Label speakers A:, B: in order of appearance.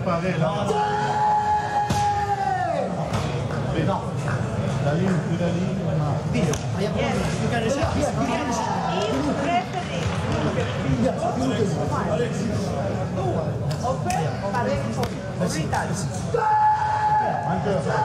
A: paraît là. Mais non. La ligne, plus la ligne, la
B: ligne. Open, pareil, Ancora.